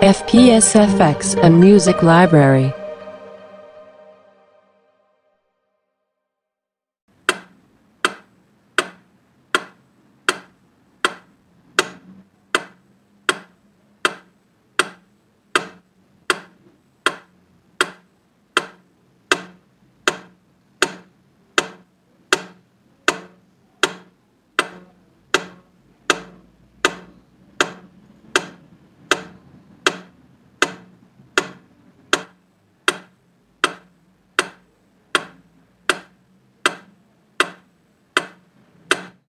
FPSFX, a music library.